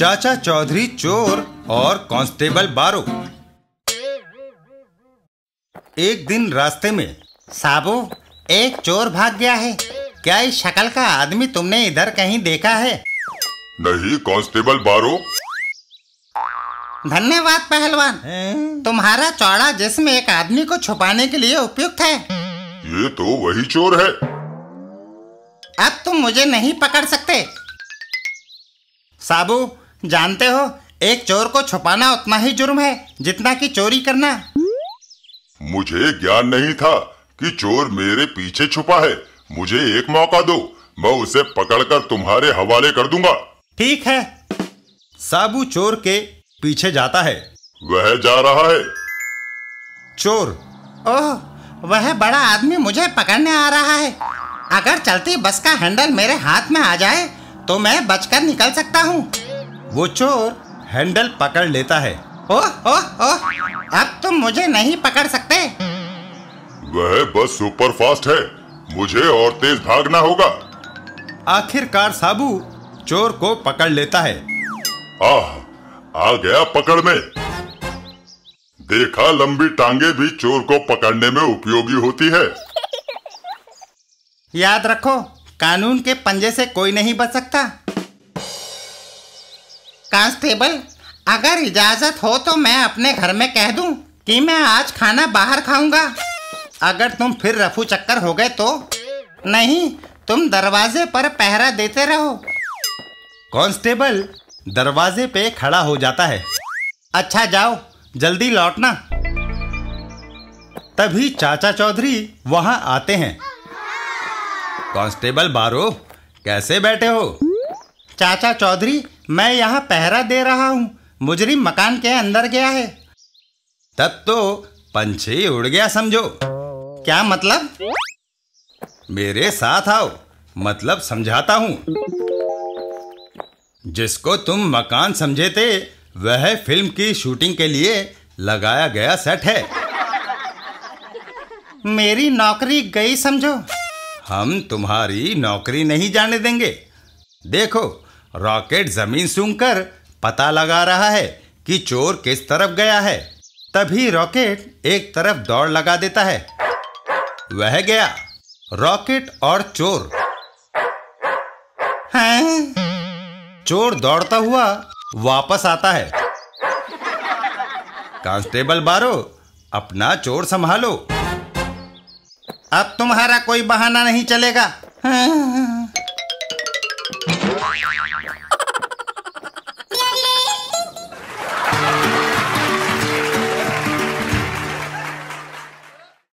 चाचा चौधरी चोर और कांस्टेबल बारो। एक दिन रास्ते में साबू एक चोर भाग गया है। क्या इस शक्ल का आदमी तुमने इधर कहीं देखा है? नहीं कांस्टेबल बारो। धन्यवाद पहलवान। तुम्हारा चौड़ा जिसम एक आदमी को छुपाने के लिए उपयुक्त है। ये तो वही चोर है। अब तुम मुझे नहीं पकड़ सकते। साबू जानते हो एक चोर को छुपाना उतना ही जुर्म है जितना कि चोरी करना। मुझे ज्ञान नहीं था कि चोर मेरे पीछे छुपा है। मुझे एक मौका दो मैं उसे पकड़कर तुम्हारे हवाले कर दूँगा। ठीक है। साबू चोर के पीछे जाता है। वह जा रहा है। चोर ओह वह बड़ा आदमी मुझे पकड़ने आ रहा है। अगर चलती बस का हैंडल मेरे हाथ में आ जाए तो मैं बचकर निकल सकता हूँ। वो चोर हैंडल पकड़ लेता है। ओह ओह ओह अब तुम मुझे नहीं पकड़ सकते। वह बस सुपर फास्ट है। मुझे और तेज भागना होगा। आखिरकार साबू चोर को पकड़ लेता है। आह आ गया पकड़ में। देखा लंबी टांगे भी चोर को पकड़ने में उपयोगी होती है। याद रखो कानून के पंजे से कोई नहीं बच सकता। कांस्टेबल अगर इजाज़त हो तो मैं अपने घर में कह दूँ कि मैं आज खाना बाहर खाऊँगा। अगर तुम फिर रफू चक्कर हो गए तो? नहीं, तुम दरवाजे पर पहरा देते रहो। कांस्टेबल, दरवाजे पे खड़ा हो जाता है। अच्छा जाओ, जल्दी लौटना। तभी चाचा चौधरी वहाँ आते हैं। कांस्टेबल बारो, कैसे बैठे हो? चाचा चौधरी मैं यहाँ पहरा दे रहा हूँ। मुजरिम मकान के अंदर गया है। तब तो पंछी उड़ गया समझो। क्या मतलब? मेरे साथ आओ। मतलब समझाता हूँ। जिसको तुम मकान समझे थे वह फ़िल्म की शूटिंग के लिए लगाया गया सेट है। मेरी नौकरी गई समझो। हम तुम्हारी नौकरी नहीं जाने देंगे। देखो रॉकेट ज़मीन सूंघकर पता लगा रहा है कि चोर किस तरफ़ गया है। तभी रॉकेट एक तरफ़ दौड़ लगा देता है। वह गया। रॉकेट और चोर। हैं? चोर दौड़ता हुआ वापस आता है। कांस्टेबल बारो, अपना चोर संभालो। अब तुम्हारा कोई बहाना नहीं चलेगा। हैं?